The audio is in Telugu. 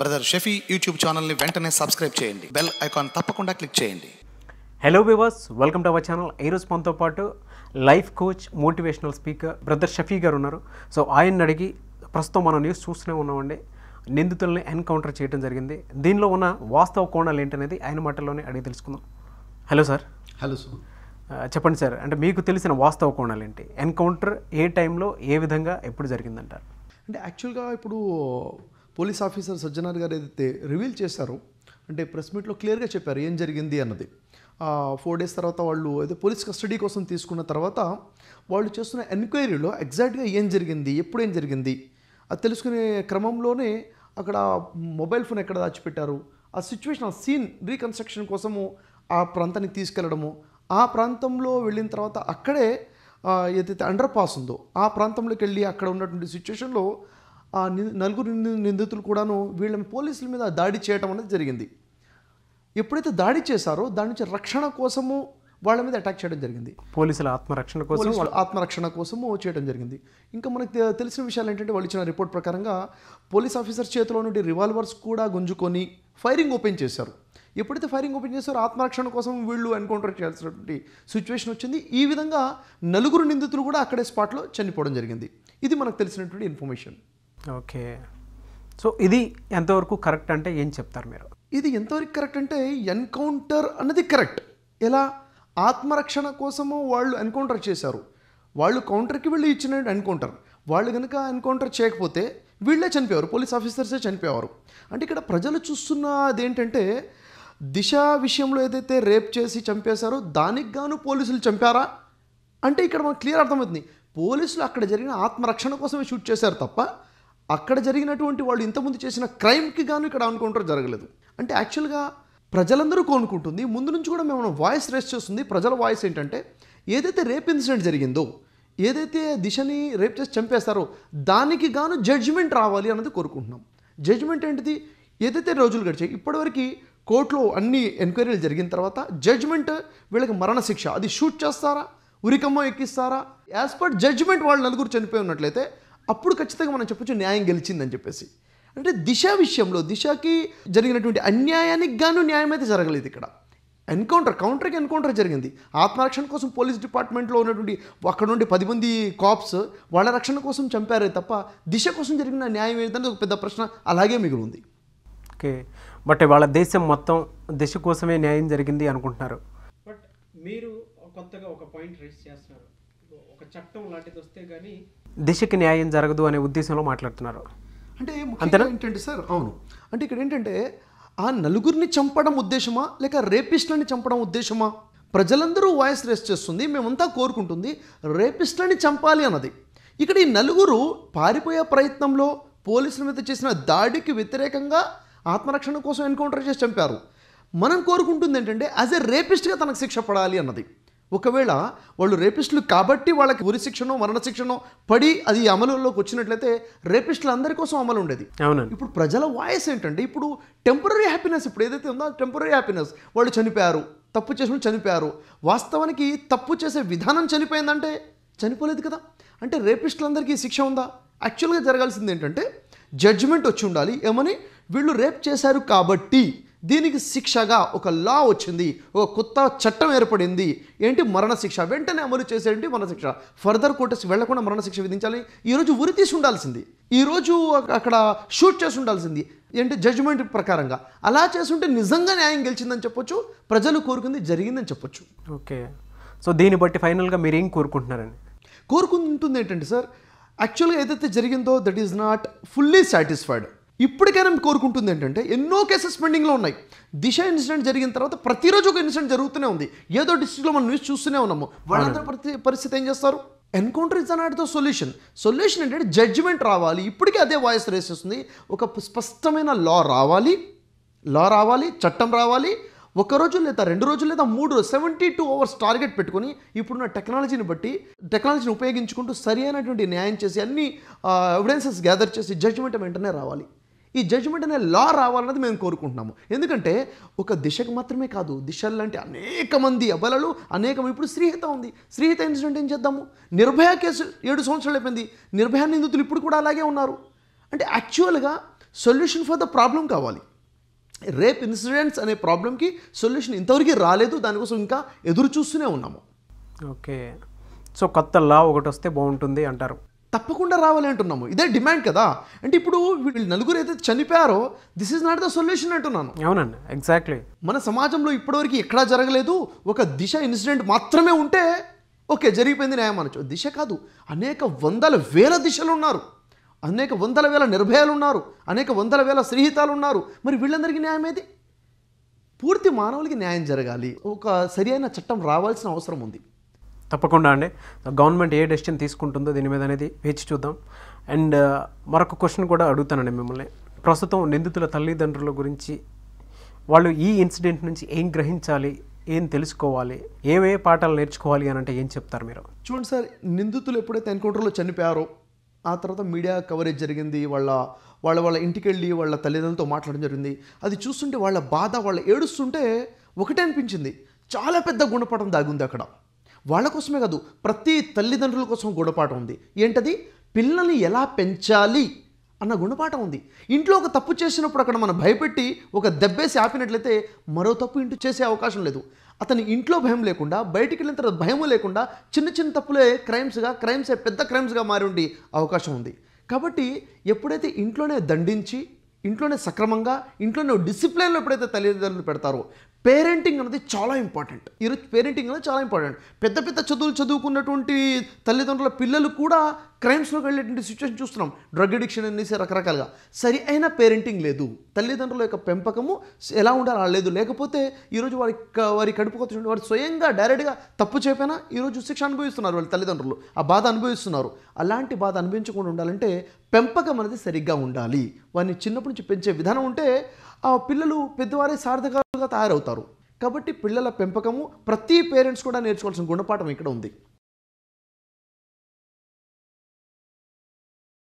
బ్రదర్ షఫీ యూట్యూబ్ ఛానల్ని వెంటనే సబ్స్క్రైబ్ చేయండి. బెల్ ఐకాన్ తప్పకుండా క్లిక్ చేయండి. Hello viewers welcome to our channel ఈరోజు మనతో పాటు life coach motivational speaker brother Shafi garu ఉన్నారు. సో ఆయన్ని అడిగి ప్రస్తుతం మనం న్యూస్ చూస్తూనే ఉన్నామండి. నిందితుల్ని ఎన్కౌంటర్ చేయడం జరిగింది. దీనిలో ఉన్న వాస్తవ కోణాలు ఏంటనేది ఆయన మాటల్లోనే అడిగి తెలుసుకుందాం. హలో సార్ హలో సార్ చెప్పండి సార్ అంటే మీకు తెలిసిన వాస్తవ కోణాలు ఏంటి? ఎన్కౌంటర్ ఏ టైంలో ఏ విధంగా ఎప్పుడు జరిగిందంటారు? అంటే యాక్చువల్గా ఇప్పుడు పోలీస్ ఆఫీసర్ సజ్జనార్ గారు ఏదైతే రివీల్ చేశారో అంటే ప్రెస్ మీట్లో క్లియర్గా చెప్పారు ఏం జరిగింది అన్నది. ఫోర్ డేస్ తర్వాత వాళ్ళు అయితే పోలీస్ కస్టడీ కోసం తీసుకున్న తర్వాత వాళ్ళు చేస్తున్న ఎంక్వైరీలో ఎగ్జాక్ట్గా ఏం జరిగింది ఎప్పుడు ఏం జరిగింది అది తెలుసుకునే క్రమంలోనే అక్కడ మొబైల్ ఫోన్ ఎక్కడ దాచిపెట్టారు ఆ సిచ్యువేషన్ ఆ సీన్ రీకన్స్ట్రక్షన్ కోసము ఆ ప్రాంతానికి తీసుకెళ్ళడము ఆ ప్రాంతంలో వెళ్ళిన తర్వాత అక్కడే ఏదైతే అండర్ పాస్ ఉందో ఆ ప్రాంతంలోకి వెళ్ళి అక్కడ ఉన్నటువంటి సిచ్యువేషన్లో ఆ ని- నలుగురు నింది- నిందితులు కూడాను వీళ్ళ పోలీసుల మీద దాడి చేయడం అనేది జరిగింది. ఎప్పుడైతే దాడి చేశారో దాని నుంచి రక్షణ కోసము వాళ్ళ మీద అటాక్ చేయడం జరిగింది. పోలీసుల ఆత్మరక్షణ కోసం ఆత్మరక్షణ కోసము చేయడం జరిగింది. ఇంకా మనకు తెలిసిన విషయాలు ఏంటంటే వాళ్ళు ఇచ్చిన రిపోర్ట్ ప్రకారంగా పోలీస్ ఆఫీసర్ చేతిలో నుండి రివాల్వర్స్ కూడా గుంజుకొని ఫైరింగ్ ఓపెన్ చేశారు. ఎప్పుడైతే ఫైరింగ్ ఓపెన్ చేశారో ఆత్మరక్షణ కోసం వీళ్ళు ఎన్కౌంటర్ చేయాల్సినటువంటి సిచ్యువేషన్ వచ్చింది. ఈ విధంగా నలుగురు నిందితులు కూడా అక్కడే స్పాట్లో చనిపోవడం జరిగింది. ఇది మనకు తెలిసినటువంటి ఇన్ఫర్మేషన్. ఓకే. సో ఇది ఎంతవరకు కరెక్ట్ అంటే ఏం చెప్తారు మీరు? ఇది ఎంతవరకు కరెక్ట్ అంటే ఎన్కౌంటర్ అన్నది కరెక్ట్. ఎలా? ఆత్మరక్షణ కోసము వాళ్ళు ఎన్కౌంటర్ చేశారు. వాళ్ళు కౌంటర్కి వెళ్ళి ఇచ్చిన ఎన్కౌంటర్. వాళ్ళు కనుక ఎన్కౌంటర్ చేయకపోతే వీళ్ళే చనిపోయారు పోలీస్ ఆఫీసర్సే చనిపోయేవారు. అంటే ఇక్కడ ప్రజలు చూస్తున్న ఏంటంటే దిశ విషయంలో ఏదైతే రేప్ చేసి చంపేశారో దానికి గాను పోలీసులు చంపారా? అంటే ఇక్కడ మనకు క్లియర్ అర్థమవుతుంది. పోలీసులు అక్కడ జరిగిన ఆత్మరక్షణ కోసమే షూట్ చేశారు తప్ప అక్కడ జరిగినటువంటి వాళ్ళు ఇంతకుముందు చేసిన క్రైమ్కి గాను ఇక్కడ అనుకుంటారు జరగలేదు. అంటే యాక్చువల్గా ప్రజలందరూ కోనుకుంటుంది ముందు నుంచి కూడా మేము వాయిస్ రేస్ చేస్తుంది. ప్రజల వాయిస్ ఏంటంటే ఏదైతే రేప్ ఇన్సిడెంట్ జరిగిందో ఏదైతే దిశని రేప్ చేసి చంపేస్తారో దానికి గాను జడ్జిమెంట్ రావాలి అన్నది కోరుకుంటున్నాం. జడ్జిమెంట్ ఏంటిది? ఏదైతే రోజులు గడిచాయి ఇప్పటివరకు కోర్టులో అన్ని ఎంక్వైరీలు జరిగిన తర్వాత జడ్జిమెంట్ వీళ్ళకి మరణశిక్ష. అది షూట్ చేస్తారా? ఉరికమ్మ ఎక్కిస్తారా? యాజ్ పర్ జడ్జిమెంట్ వాళ్ళు నలుగురు చనిపోయి ఉన్నట్లయితే అప్పుడు ఖచ్చితంగా మనం చెప్పొచ్చు న్యాయం గెలిచిందని చెప్పేసి. అంటే దిశ విషయంలో దిశకి జరిగినటువంటి అన్యాయానికి గాను న్యాయం అయితే జరగలేదు ఇక్కడ. ఎన్కౌంటర్ కౌంటర్కి ఎన్కౌంటర్ జరిగింది. ఆత్మరక్షణ కోసం పోలీస్ డిపార్ట్మెంట్లో ఉన్నటువంటి అక్కడ నుండి పది మంది కాప్స్ వాళ్ళ రక్షణ కోసం చంపారే తప్ప దిశ కోసం జరిగిన న్యాయం ఏంటంటే ఒక పెద్ద ప్రశ్న అలాగే మిగిలి ఉంది ఓకే. బట్ వాళ్ళ దేశం మొత్తం దిశ కోసమే న్యాయం జరిగింది అనుకుంటున్నారు. బట్ మీరు కొత్తగా ఒక పాయింట్ రైస్ చేస్తున్నారు. ఒక చట్టం లాంటిది వస్తే కానీ దిశకి న్యాయం జరగదు అనే ఉద్దేశంలో మాట్లాడుతున్నారు. అంటే ముఖ్యంగా ఏంటంటే సార్ అవును. అంటే ఇక్కడ ఏంటంటే ఆ నలుగురిని చంపడం ఉద్దేశమా లేక రేపిస్ట్లని చంపడం ఉద్దేశమా? ప్రజలందరూ వాయిస్ రేస్ చేస్తుంది మేమంతా కోరుకుంటుంది రేపిస్ట్లని చంపాలి అన్నది. ఇక్కడ ఈ నలుగురు పారిపోయే ప్రయత్నంలో పోలీసుల మీద చేసిన దాడికి వ్యతిరేకంగా ఆత్మరక్షణ కోసం ఎన్కౌంటర్ చేసి చంపారు. మనం కోరుకుంటుంది ఏంటంటే యాజ్ ఎ రేపిస్ట్గా తనకు శిక్ష పడాలి అన్నది. ఒకవేళ వాళ్ళు రేపిస్టులు కాబట్టి వాళ్ళకి ఉరి శిక్షనో మరణ శిక్షనో పడి అది అమలులోకి వచ్చినట్లయితే రేపిస్టులు అందరి కోసం అమలు ఉండేది. అవునండి. ఇప్పుడు ప్రజల వాయిస్ ఏంటంటే ఇప్పుడు టెంపరీ హ్యాపీనెస్ ఇప్పుడు ఏదైతే ఉందో టెంపరీ హ్యాపీనెస్ వాళ్ళు చనిపోయారు తప్పు చేసిన చనిపోయారు. వాస్తవానికి తప్పు చేసే విధానం చనిపోయిందంటే చనిపోలేదు కదా. అంటే రేపిస్టులందరికీ శిక్ష ఉందా? యాక్చువల్గా జరగాల్సింది ఏంటంటే జడ్జిమెంట్ వచ్చి ఉండాలి. ఏమని? వీళ్ళు రేప్ చేశారు కాబట్టి దీనికి శిక్షగా ఒక లా వచ్చింది ఒక కొత్త చట్టం ఏర్పడింది. ఏంటి? మరణశిక్ష వెంటనే అమలు చేసేయండి మరణశిక్ష ఫర్దర్ కోర్టెస్ వెళ్ళకుండా మరణశిక్ష విధించాలి. ఈరోజు ఉరి తీసి ఉండాల్సింది. ఈరోజు అక్కడ షూట్ చేసి ఉండాల్సింది. ఏంటి? జడ్జిమెంట్ ప్రకారంగా. అలా చేస్తుంటే నిజంగా న్యాయం గెలిచిందని చెప్పొచ్చు. ప్రజలు కోరుకుంది జరిగిందని చెప్పొచ్చు. ఓకే. సో దీన్ని బట్టి ఫైనల్గా మీరు ఏం కోరుకుంటున్నారండి? కోరుకుంటుంది ఏంటంటే సార్? యాక్చువల్గా ఏదైతే జరిగిందో that is not fully satisfied. ఇప్పటికైనా కోరుకుంటుంది ఏంటంటే ఎన్నో కేసెస్ పెండింగ్లో ఉన్నాయి. దిశ ఇన్సిడెంట్ జరిగిన తర్వాత ప్రతిరోజు ఒక ఇన్సిడెంట్ జరుగుతూనే ఉంది. ఏదో డిస్ట్రిక్ట్లో మనం న్యూస్ చూస్తూనే ఉన్నాము. వాళ్ళందరూ ప్రతి పరిస్థితి ఏం చేస్తారు? Encounter is not the solution. Solution ఏంటంటే జడ్జిమెంట్ రావాలి. ఇప్పటికీ అదే వాయిస్ రేస్ చేస్తుంది. ఒక స్పష్టమైన లా రావాలి. లా రావాలి చట్టం రావాలి. ఒక రోజు లేదా రెండు రోజులు లేదా మూడు రోజులు సెవెంటీ టూ అవర్స్ టార్గెట్ పెట్టుకొని ఇప్పుడున్న టెక్నాలజీని బట్టి టెక్నాలజీని ఉపయోగించుకుంటూ సరి అయినటువంటి న్యాయం చేసి అన్ని ఎవిడెన్సెస్ గ్యాదర్ చేసి జడ్జిమెంట్ వెంటనే రావాలి. ఈ జడ్జిమెంట్ అనే లా రావాలన్నది మేము కోరుకుంటున్నాము. ఎందుకంటే ఒక దిశకు మాత్రమే కాదు దిశ లాంటి అనేక మంది అబలలు అనేకం ఇప్పుడు శ్రీహిత ఉంది. శ్రీహిత ఇన్సిడెంట్ ఏం చేద్దాము? నిర్భయ కేసు ఏడు సంవత్సరాలు అయిపోయింది. నిర్భయ నిందితులు ఇప్పుడు కూడా అలాగే ఉన్నారు. అంటే యాక్చువల్గా సొల్యూషన్ ఫర్ ద ప్రాబ్లం కావాలి. రేప్ ఇన్సిడెంట్స్ అనే ప్రాబ్లంకి సొల్యూషన్ ఇంతవరకు రాలేదు. దానికోసం ఇంకా ఎదురు చూస్తూనే ఉన్నాము. ఓకే. సో కొత్త లా ఒకటి వస్తే బాగుంటుంది అంటారు. తప్పకుండా రావాలి అంటున్నాము. ఇదే డిమాండ్ కదా. అంటే ఇప్పుడు వీళ్ళు నలుగురు ఏదైతే చనిపోయారో this is not the solution అంటున్నాను. అవునండి ఎగ్జాక్ట్లీ మన సమాజంలో ఇప్పటివరకు ఎక్కడా జరగలేదు. ఒక దిశ ఇన్సిడెంట్ మాత్రమే ఉంటే ఓకే జరిగిపోయింది న్యాయం అనొచ్చు. దిశ కాదు. అనేక వందల వేల దిశలు ఉన్నారు. అనేక వందల వేల నిర్భయాలు ఉన్నారు. అనేక వందల వేల శ్రీహితాలు ఉన్నారు. మరి వీళ్ళందరికీ న్యాయం ఏది? పూర్తి మానవులకి న్యాయం జరగాలి. ఒక సరి అయిన చట్టం రావాల్సిన అవసరం ఉంది. తప్పకుండా అండి. గవర్నమెంట్ ఏ డెసిషన్ తీసుకుంటుందో దీని మీద అనేది వేచి చూద్దాం. అండ్ uh, మరొక క్వశ్చన్ కూడా అడుగుతానండి మిమ్మల్ని. ప్రస్తుతం నిందితుల తల్లిదండ్రుల గురించి వాళ్ళు ఈ ఇన్సిడెంట్ నుంచి ఏం గ్రహించాలి ఏం తెలుసుకోవాలి ఏవే పాఠాలు నేర్చుకోవాలి అని అంటే ఏం చెప్తారు మీరు? చూడండి సార్ నిందితులు ఎప్పుడైతే ఎన్కౌంటర్లో చనిపోయారో ఆ తర్వాత మీడియా కవరేజ్ జరిగింది వాళ్ళ వాళ్ళ వాళ్ళ ఇంటికి వెళ్ళి వాళ్ళ తల్లిదండ్రులతో మాట్లాడడం జరిగింది. అది చూస్తుంటే వాళ్ళ బాధ వాళ్ళ ఏడుస్తుంటే ఒకటే అనిపించింది. చాలా పెద్ద గుణపాఠం దాగుంది అక్కడ. వాళ్ళ కోసమే కాదు ప్రతి తల్లిదండ్రుల కోసం గుణపాఠం ఉంది. ఏంటది? పిల్లల్ని ఎలా పెంచాలి అన్న గుణపాఠం ఉంది. ఇంట్లో ఒక తప్పు చేసినప్పుడు అక్కడ మనం భయపెట్టి ఒక దెబ్బేసి ఆపినట్లయితే మరో తప్పు ఇంటూ చేసే అవకాశం లేదు. అతని ఇంట్లో భయం లేకుండా బయటికి వెళ్ళిన తర్వాత భయం లేకుండా చిన్న చిన్న తప్పులే క్రైమ్స్గా క్రైమ్సే పెద్ద క్రైమ్స్గా మారి ఉండి అవకాశం ఉంది. కాబట్టి ఎప్పుడైతే ఇంట్లోనే దండించి ఇంట్లోనే సక్రమంగా ఇంట్లోనే డిసిప్లిన్లో ఎప్పుడైతే తల్లిదండ్రులు పెడతారో పేరెంటింగ్ అనేది చాలా ఇంపార్టెంట్ ఈరోజు పేరెంటింగ్ అనేది చాలా ఇంపార్టెంట్ పెద్ద పెద్ద చదువులు చదువుకున్నటువంటి తల్లిదండ్రుల పిల్లలు కూడా క్రైమ్స్లోకి వెళ్ళేటువంటి సిచ్యువేషన్ చూస్తున్నాం. డ్రగ్ అడిక్షన్ అనేసి రకరకాలుగా. సరి అయిన పేరెంటింగ్ లేదు. తల్లిదండ్రుల యొక్క పెంపకము ఎలా ఉండాలి? లేదు. లేకపోతే ఈరోజు వారి వారి కడుపుకొచ్చిన వారు స్వయంగా డైరెక్ట్గా తప్పు చెప్పినా ఈరోజు శిక్ష అనుభవిస్తున్నారు వాళ్ళ తల్లిదండ్రులు. ఆ బాధ అనుభవిస్తున్నారు. అలాంటి బాధ అనుభవించకుండా ఉండాలంటే పెంపకం అనేది సరిగ్గా ఉండాలి. వారిని చిన్నప్పటి నుంచి పెంచే విధానం ఉంటే ఆ పిల్లలు పెద్దవారే సార్థకాలుగా తయారవుతారు. కాబట్టి పిల్లల పెంపకము ప్రతి పేరెంట్స్ కూడా నేర్చుకోవాల్సిన గుణపాఠం ఇక్కడ ఉంది.